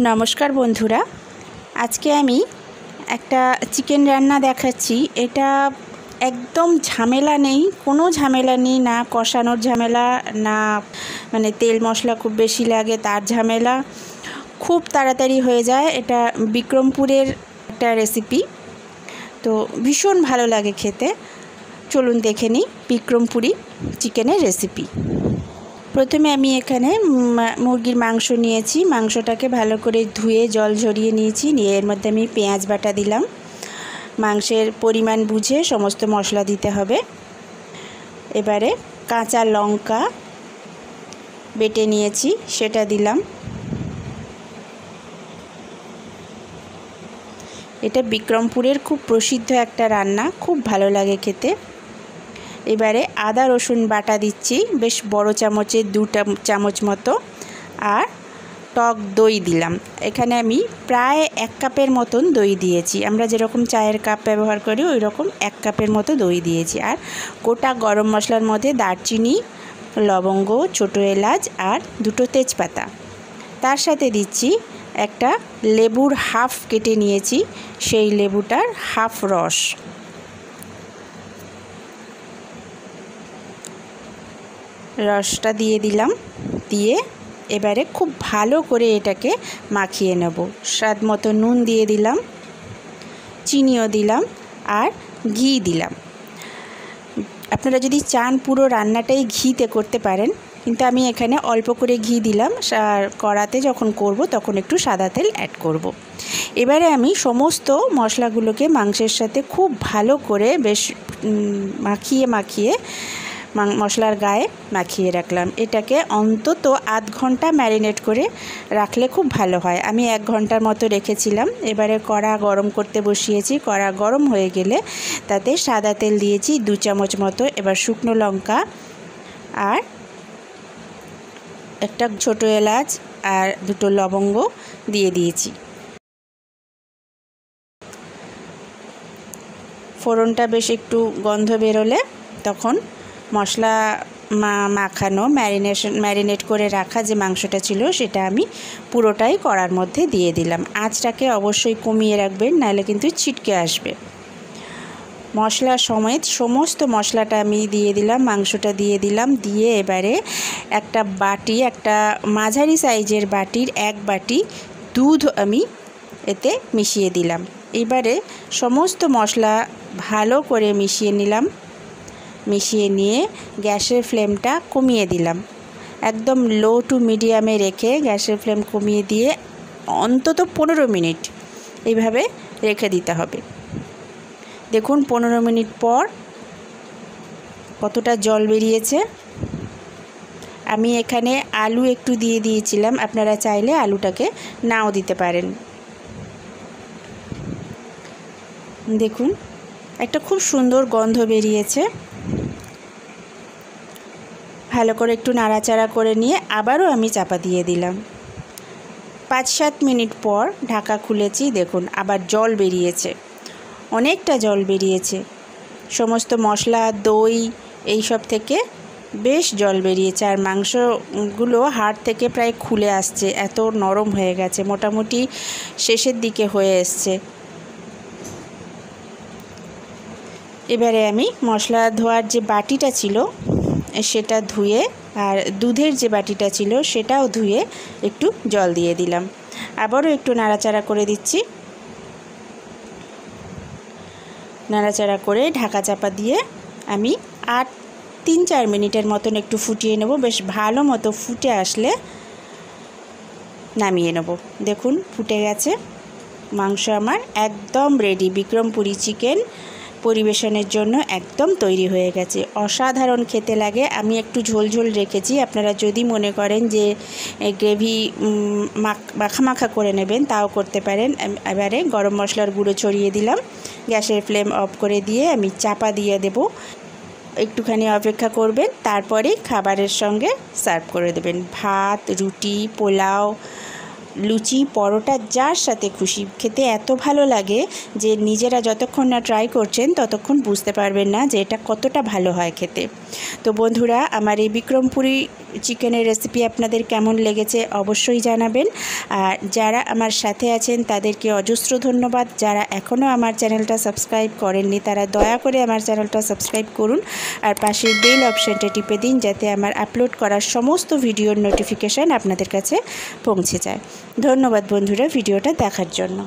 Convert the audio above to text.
নমস্কার বন্ধুরা। আজকে আমি একটা চিকেন রান্না দেখাচ্ছি। এটা একদম ঝামেলা নেই, কোনো ঝামেলা নেই, না কষানোর ঝামেলা, না মানে তেল মশলা খুব বেশি লাগে, তার ঝামেলা। খুব তাড়াতাড়ি হয়ে যায়। এটা বিক্রমপুরের একটা রেসিপি তো ভীষণ ভালো লাগে খেতে। চলুন দেখে নিই বিক্রমপুরি চিকেনের রেসিপি প্রথমে আমি এখানে মুরগির মাংস নিয়েছি। মাংসটাকে ভালো করে ধুয়ে জল ঝরিয়ে নিয়েছি। নিয়ে এর মধ্যে আমি পেঁয়াজ বাটা দিলাম। মাংসের পরিমাণ বুঝে সমস্ত মশলা দিতে হবে। এবারে কাঁচা লঙ্কা বেটে নিয়েছি, সেটা দিলাম। এটা বিক্রমপুরের খুব প্রসিদ্ধ একটা রান্না, খুব ভালো লাগে খেতে। এবারে আদা, রসুন বাটা দিচ্ছি, বেশ বড় চামচের দুটা চামচ মতো। আর টক দই দিলাম। এখানে আমি প্রায় এক কাপের মতন দই দিয়েছি। আমরা যেরকম চায়ের কাপ ব্যবহার করি ওই রকম এক কাপের মতো দই দিয়েছি। আর গোটা গরম মশলার মধ্যে দারচিনি, লবঙ্গ, ছোটো এলাচ আর দুটো তেজপাতা। তার সাথে দিচ্ছি একটা লেবুর হাফ কেটে নিয়েছি, সেই লেবুটার হাফ রস। রসটা দিয়ে দিলাম। দিয়ে এবারে খুব ভালো করে এটাকে মাখিয়ে নেব। স্বাদ মতো নুন দিয়ে দিলাম, চিনিও দিলাম আর ঘি দিলাম। আপনারা যদি চান পুরো রান্নাটাই ঘিতে করতে পারেন, কিন্তু আমি এখানে অল্প করে ঘি দিলাম। আর কড়াতে যখন করব তখন একটু সাদা তেল অ্যাড করব। এবারে আমি সমস্ত মশলাগুলোকে মাংসের সাথে খুব ভালো করে বেশ মাখিয়ে মাখিয়ে মশলার গায়ে মাখিয়ে রাখলাম। এটাকে অন্তত আধ ঘণ্টা ম্যারিনেট করে রাখলে খুব ভালো হয়। আমি এক ঘণ্টার মতো রেখেছিলাম। এবারে কড়া গরম করতে বসিয়েছি। কড়া গরম হয়ে গেলে তাতে সাদা তেল দিয়েছি দু চামচ মতো। এবার শুকনো লঙ্কা আর একটা ছোটো এলাচ আর দুটো লবঙ্গ দিয়ে দিয়েছি। ফোড়নটা বেশ একটু গন্ধ বেরোলে তখন মশলা মাখানো ম্যারিনেশন ম্যারিনেট করে রাখা যে মাংসটা ছিল সেটা আমি পুরোটাই কড়ার মধ্যে দিয়ে দিলাম। আঁচটাকে অবশ্যই কমিয়ে রাখবেন, নাহলে কিন্তু ছিটকে আসবে। মশলা সমেত সমস্ত মশলাটা আমি দিয়ে দিলাম, মাংসটা দিয়ে দিলাম, দিয়ে এবারে একটা বাটি, একটা মাঝারি সাইজের বাটির এক বাটি দুধ আমি এতে মিশিয়ে দিলাম। এবারে সমস্ত মশলা ভালো করে মিশিয়ে নিলাম। মিশিয়ে নিয়ে গ্যাসের ফ্লেমটা কমিয়ে দিলাম। একদম লো টু মিডিয়ামে রেখে গ্যাসের ফ্লেম কমিয়ে দিয়ে অন্তত পনেরো মিনিট এইভাবে রেখে দিতে হবে। দেখুন, পনেরো মিনিট পর কতটা জল বেরিয়েছে। আমি এখানে আলু একটু দিয়ে দিয়েছিলাম, আপনারা চাইলে আলুটাকে নাও দিতে পারেন। দেখুন, একটা খুব সুন্দর গন্ধ বেরিয়েছে। ভালো করে একটু নাড়াচাড়া করে নিয়ে আবারও আমি চাপা দিয়ে দিলাম। পাঁচ সাত মিনিট পর ঢাকা খুলেছি, দেখুন, আবার জল বেরিয়েছে। অনেকটা জল বেরিয়েছে। সমস্ত মশলা, দই এই সব থেকে বেশ জল বেরিয়েছে আর মাংসগুলো হাড় থেকে প্রায় খুলে আসছে, এত নরম হয়ে গেছে, মোটামুটি শেষের দিকে হয়ে এসছে। এবারে আমি মশলা ধোয়ার যে বাটিটা ছিল সেটা ধুয়ে আর দুধের যে বাটিটা ছিল সেটাও ধুয়ে একটু জল দিয়ে দিলাম। আবারও একটু নাড়াচাড়া করে দিচ্ছি। নাড়াচাড়া করে ঢাকা চাপা দিয়ে আমি আট, তিন, চার মিনিটের মতন একটু ফুটিয়ে নেব। বেশ ভালো মতো ফুটে আসলে নামিয়ে নেব। দেখুন, ফুটে গেছে। মাংস আমার একদম রেডি বিক্রমপুরি চিকেন পরিবেশনের জন্য একদম তৈরি হয়ে গেছে। অসাধারণ খেতে লাগে। আমি একটু ঝোল ঝোল রেখেছি। আপনারা যদি মনে করেন যে গ্রেভি মাখা মাখা করে নেবেন, তাও করতে পারেন। এবারে গরম মশলার গুঁড়ো ছড়িয়ে দিলাম। গ্যাসের ফ্লেম অফ করে দিয়ে আমি চাপা দিয়ে দেব। একটুখানি অপেক্ষা করবেন। তারপরে খাবারের সঙ্গে সার্ভ করে দেবেন। ভাত, রুটি, পোলাও লুচি, পরোটা, যার সাথে খুশি। খেতে এত ভালো লাগে যে নিজেরা যতক্ষণ না ট্রাই করছেন, ততক্ষণ বুঝতে পারবেন না যে এটা কতটা ভালো হয় খেতে। তো বন্ধুরা, আমার এই বিক্রমপুরি চিকেনের রেসিপি আপনাদের কেমন লেগেছে অবশ্যই জানাবেন। আর যারা আমার সাথে আছেন, তাদেরকে অজস্র ধন্যবাদ। যারা এখনও আমার চ্যানেলটা সাবস্ক্রাইব করেননি, তারা দয়া করে আমার চ্যানেলটা সাবস্ক্রাইব করুন। আর পাশের বেল অপশানটা টিপে দিন, যাতে আমার আপলোড করার সমস্ত ভিডিওর নোটিফিকেশান আপনাদের কাছে পৌঁছে যায়। ধন্যবাদ বন্ধুরা ভিডিওটা দেখার জন্য।